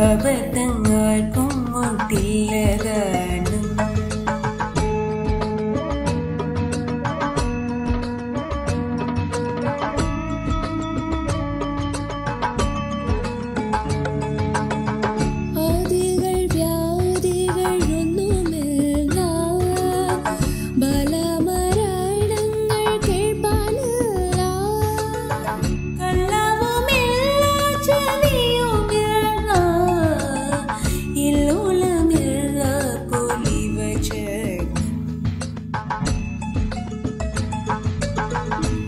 അബദ്ധങ്ങൾക്കും മുട്ടില്ലതാനും